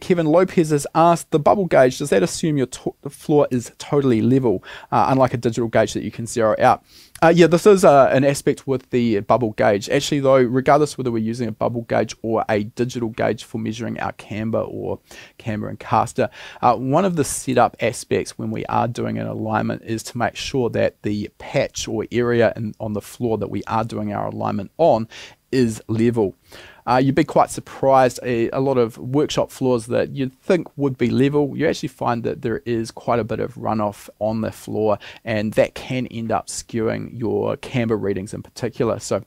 Kevin Lopez has asked the bubble gauge, does that assume your floor is totally level, uh, unlike a digital gauge that you can zero out? Uh, yeah, this is uh, an aspect with the bubble gauge. Actually, though, regardless whether we're using a bubble gauge or a digital gauge for measuring our camber or camber and caster, uh, one of the setup aspects when we are doing an alignment is to make sure that the patch or area in, on the floor that we are doing our alignment on is level. Uh, you'd be quite surprised a, a, lot of workshop floors that you'd think would be level you actually find that there is quite a bit of runoff on the floor and that can end up skewing your camber readings in particular so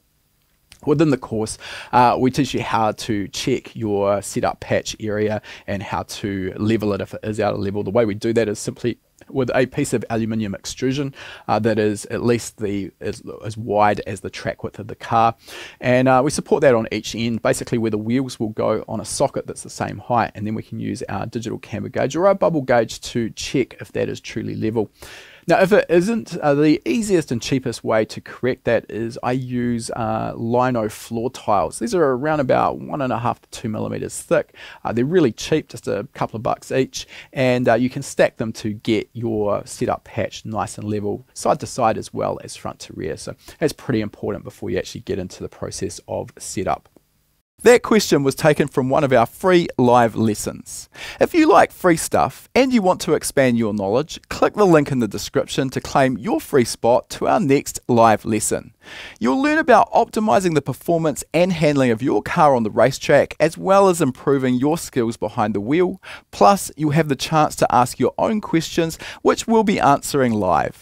Within the course, uh, we teach you how to check your setup patch area and how to level it if it is out of level. The way we do that is simply with a piece of aluminium extrusion uh, that is at least the as, as, wide as the track width of the car. And uh, we support that on each end basically where the wheels will go on a socket that's the same height and then we can use our digital camber gauge or our bubble gauge to check if that is truly level now, if it isn't, uh, the easiest and cheapest way to correct that is I use uh, lino floor tiles. These are around about one and a half to two millimeters thick. Uh, they're really cheap, just a couple of bucks each, and uh, you can stack them to get your setup patch nice and level, side to side as well as front to rear. So that's pretty important before you actually get into the process of setup. That question was taken from one of our free live lessons. If you like free stuff and you want to expand your knowledge, click the link in the description to claim your free spot to our next live lesson. You'll learn about optimizing the performance and handling of your car on the racetrack, as well as improving your skills behind the wheel. Plus, you'll have the chance to ask your own questions, which we'll be answering live.